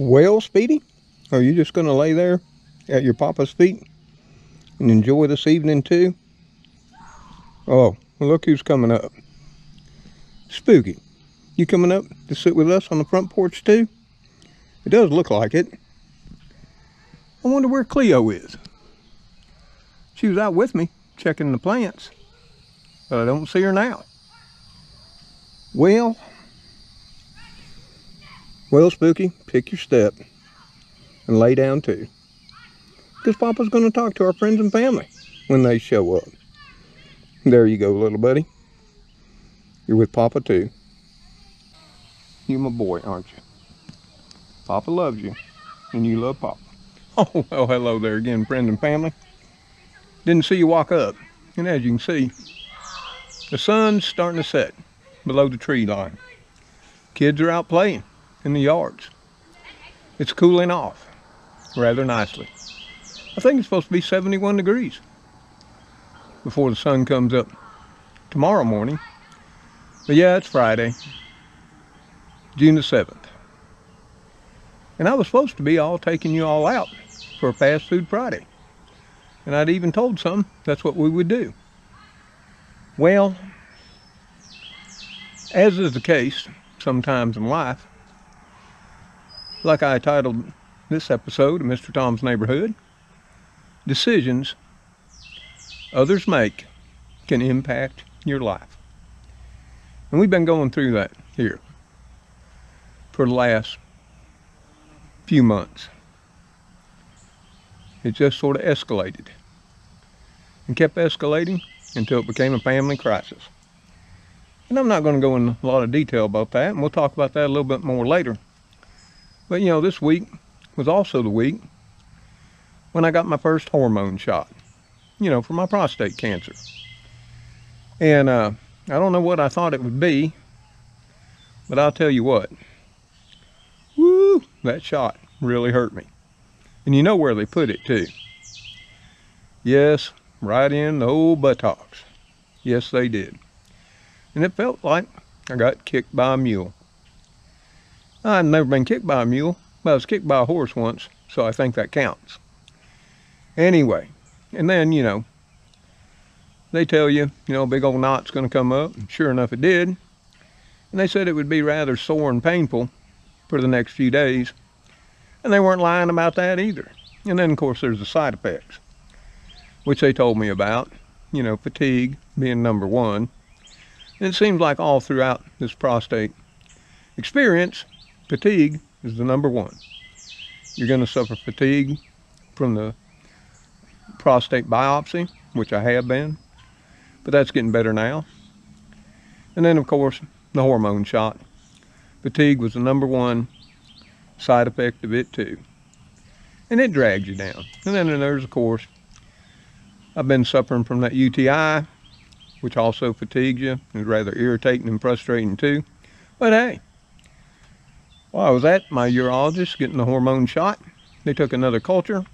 Well, Speedy, are you just going to lay there at your papa's feet and enjoy this evening too? Oh, look who's coming up. Spooky, you coming up to sit with us on the front porch too? It does look like it. I wonder where Cleo is. She was out with me checking the plants, but I don't see her now. Well, well, Spooky, pick your step and lay down too. Because Papa's going to talk to our friends and family when they show up. There you go, little buddy. You're with Papa too. You're my boy, aren't you? Papa loves you, and you love Papa. Oh, well, hello there again, friends and family. Didn't see you walk up. And as you can see, the sun's starting to set below the tree line. Kids are out playing in the yards. It's cooling off rather nicely. I think it's supposed to be 71 degrees before the sun comes up tomorrow morning. But yeah, it's Friday, June the 7th. And I was supposed to be all taking you all out for a fast food Friday. And I'd even told some that's what we would do. Well, as is the case sometimes in life, like I titled this episode of Mr. Tom's Neighborhood, decisions others make can impact your life. And we've been going through that here for the last few months. It just sort of escalated and kept escalating until it became a family crisis. And I'm not going to go in a lot of detail about that, and we'll talk about that a little bit more later. But you know, this week was also the week when I got my first hormone shot, you know, for my prostate cancer. And uh, I don't know what I thought it would be, but I'll tell you what, woo, that shot really hurt me. And you know where they put it too. Yes, right in the old buttocks. Yes, they did. And it felt like I got kicked by a mule. I've never been kicked by a mule, but I was kicked by a horse once, so I think that counts. Anyway, and then, you know, they tell you, you know, a big old knot's going to come up. And sure enough, it did. And they said it would be rather sore and painful for the next few days. And they weren't lying about that either. And then, of course, there's the side effects, which they told me about. You know, fatigue being number one. And it seems like all throughout this prostate experience, fatigue is the number one. You're going to suffer fatigue from the prostate biopsy, which I have been, but that's getting better now. And then, of course, the hormone shot. Fatigue was the number one side effect of it, too. And it drags you down. And then there's, of course, I've been suffering from that UTI, which also fatigues you. It's rather irritating and frustrating, too. But hey, well, I was at my urologist getting the hormone shot. They took another culture.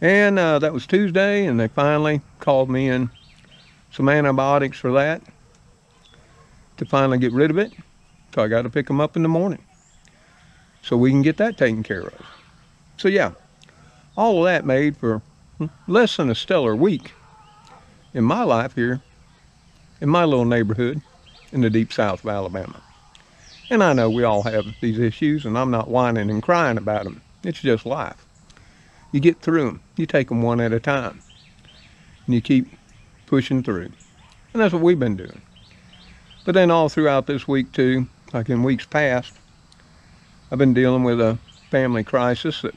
And uh, that was Tuesday, and they finally called me in some antibiotics for that to finally get rid of it. So I got to pick them up in the morning so we can get that taken care of. So yeah, all of that made for less than a stellar week in my life here in my little neighborhood in the deep south of Alabama. And I know we all have these issues, and I'm not whining and crying about them. It's just life. You get through them. You take them one at a time. And you keep pushing through. And that's what we've been doing. But then all throughout this week, too, like in weeks past, I've been dealing with a family crisis that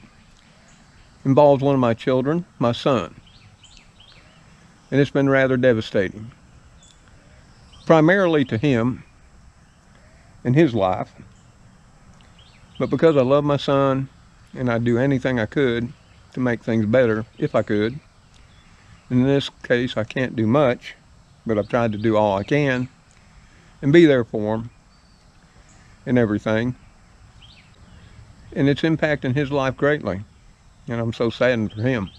involves one of my children, my son. And it's been rather devastating. Primarily to him, in his life. But because I love my son and I'd do anything I could to make things better if I could. In this case, I can't do much, but I've tried to do all I can and be there for him and everything. And it's impacting his life greatly. And I'm so saddened for him.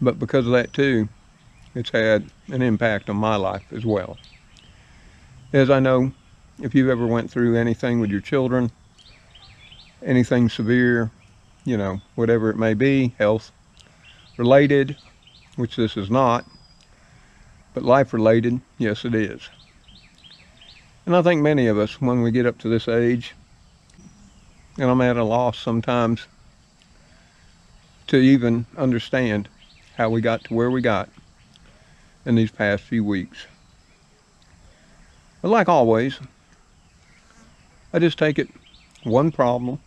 But because of that too, it's had an impact on my life as well. As I know if you've ever went through anything with your children, anything severe, you know, whatever it may be, health related, which this is not, but life related, yes it is. And I think many of us, when we get up to this age, and I'm at a loss sometimes to even understand how we got to where we got in these past few weeks. But like always, I just take it one problem,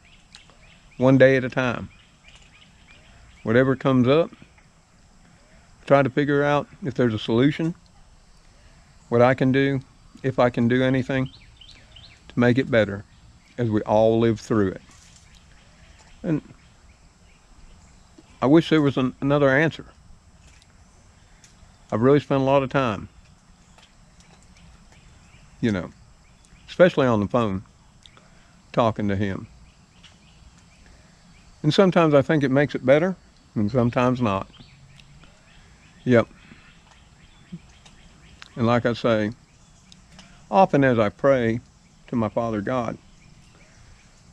one day at a time. Whatever comes up, try to figure out if there's a solution, what I can do, if I can do anything to make it better as we all live through it. And I wish there was an, another answer. I've really spent a lot of time, you know, especially on the phone, talking to him. And sometimes I think it makes it better, and sometimes not. Yep. And like I say, often as I pray to my Father God,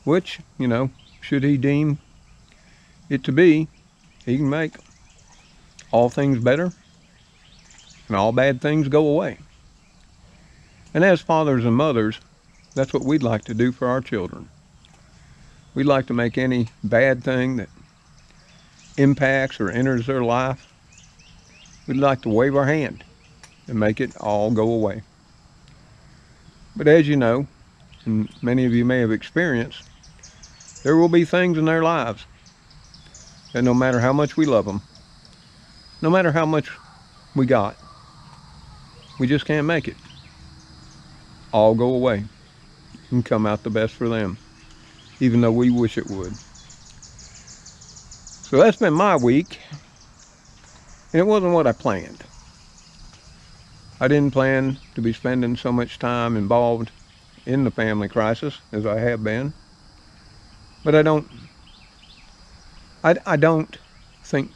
which, you know, should he deem it to be, he can make all things better and all bad things go away. And as fathers and mothers, that's what we'd like to do for our children. We'd like to make any bad thing that impacts or enters their life, we'd like to wave our hand and make it all go away. But as you know, and many of you may have experienced, there will be things in their lives that no matter how much we love them, no matter how much we got, we just can't make it. All go away and come out the best for them, even though we wish it would. So that's been my week, and it wasn't what I planned. I didn't plan to be spending so much time involved in the family crisis as I have been. But I don't, I, I don't think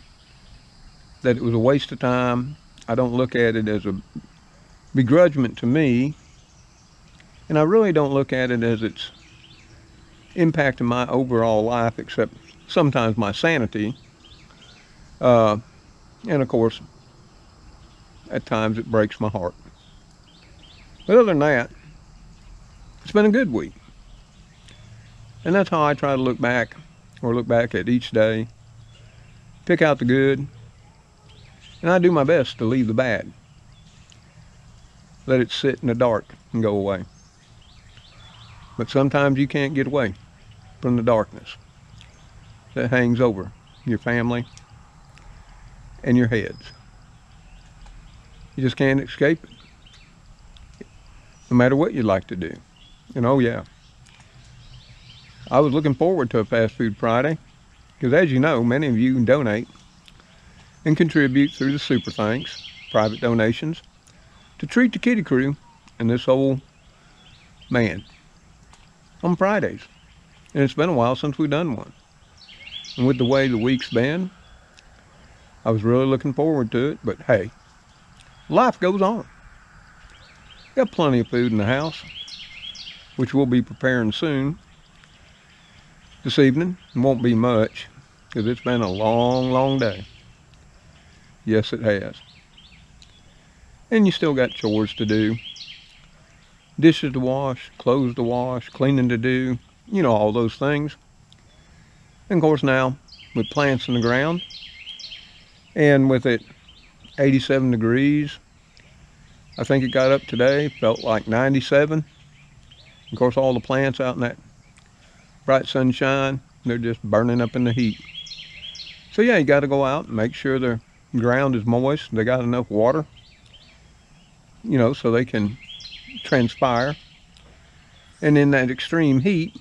that it was a waste of time. I don't look at it as a begrudgment to me. And I really don't look at it as it's impacting my overall life, except sometimes my sanity. Uh, and of course, at times it breaks my heart. But other than that, it's been a good week. And that's how I try to look back or look back at each day, pick out the good, and I do my best to leave the bad. Let it sit in the dark and go away. But sometimes you can't get away from the darkness that hangs over your family and your heads. You just can't escape it, no matter what you'd like to do. And oh yeah, I was looking forward to a Fast Food Friday because as you know, many of you donate and contribute through the Super Thanks, private donations, to treat the kitty crew and this old man on Fridays. And it's been a while since we've done one. And with the way the week's been, I was really looking forward to it, but hey, life goes on. Got plenty of food in the house, which we'll be preparing soon this evening. It won't be much because it's been a long, long day. Yes, it has. And you still got chores to do. Dishes to wash, clothes to wash, cleaning to do, you know, all those things. And of course now, with plants in the ground, and with it 87 degrees, I think it got up today, felt like 97. Of course, all the plants out in that bright sunshine, they're just burning up in the heat. So yeah, you got to go out and make sure the ground is moist. They got enough water, you know, so they can transpire. And in that extreme heat,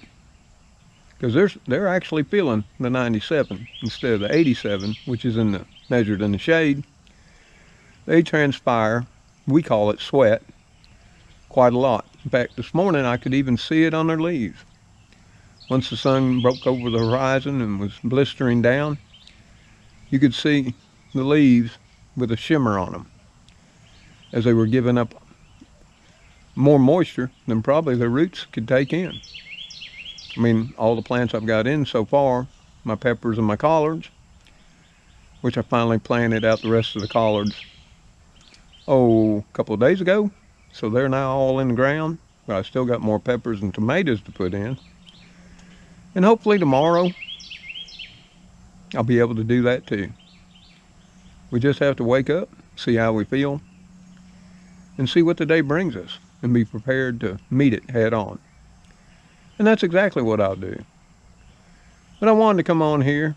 because they're, they're actually feeling the 97 instead of the 87, which is in the measured in the shade, they transpire, we call it sweat, quite a lot. In fact, this morning I could even see it on their leaves. Once the sun broke over the horizon and was blistering down, you could see the leaves with a shimmer on them as they were giving up more moisture than probably the roots could take in. I mean, all the plants I've got in so far, my peppers and my collards, which I finally planted out the rest of the collards, oh, a couple of days ago. So they're now all in the ground, but I still got more peppers and tomatoes to put in. And hopefully tomorrow, I'll be able to do that too. We just have to wake up, see how we feel, and see what the day brings us, and be prepared to meet it head on. And that's exactly what I'll do. But I wanted to come on here,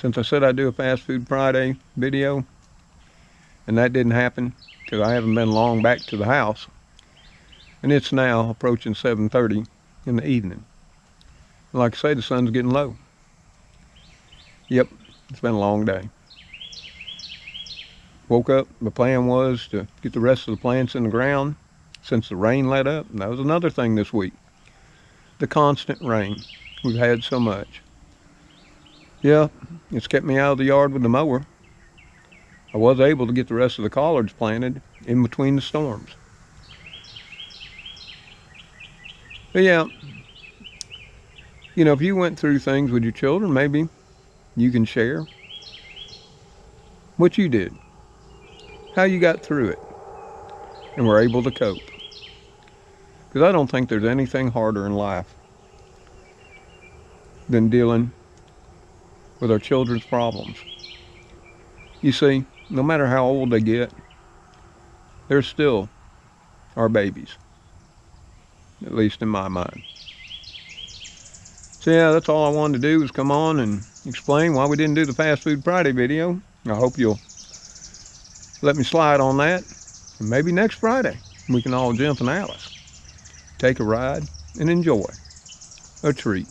since I said I'd do a Fast Food Friday video, and that didn't happen, because I haven't been long back to the house. And it's now approaching 7.30 in the evening. Like I say, the sun's getting low. Yep, it's been a long day. Woke up, the plan was to get the rest of the plants in the ground since the rain let up. And that was another thing this week. The constant rain. We've had so much. Yeah, it's kept me out of the yard with the mower. I was able to get the rest of the collards planted in between the storms. But yeah, you know, if you went through things with your children, maybe you can share what you did, how you got through it, and were able to cope. Because I don't think there's anything harder in life than dealing with our children's problems. You see, no matter how old they get, they're still our babies, at least in my mind. So yeah, that's all I wanted to do was come on and explain why we didn't do the Fast Food Friday video. I hope you'll let me slide on that. And maybe next Friday we can all jump in Alice, take a ride, and enjoy a treat.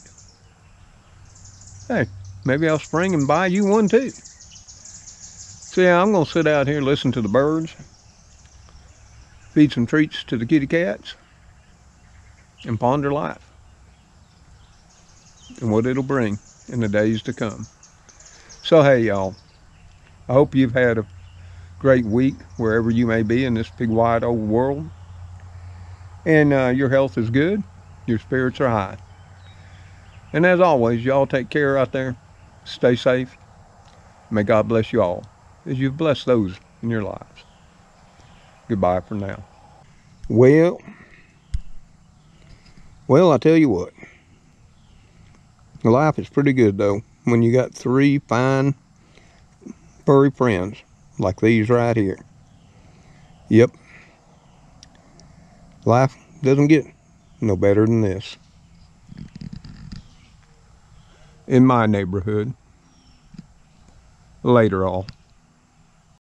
Hey, maybe I'll spring and buy you one too. So yeah, I'm gonna sit out here, listen to the birds, feed some treats to the kitty cats, and ponder life and what it'll bring in the days to come. So hey y'all, I hope you've had a great week wherever you may be in this big wide old world. And uh, your health is good, your spirits are high. And as always, y'all take care out there. Stay safe. May God bless you all as you've blessed those in your lives. Goodbye for now. Well, well, I tell you what. Life is pretty good though when you got three fine furry friends like these right here. Yep. Life doesn't get no better than this. In my neighborhood. Later all.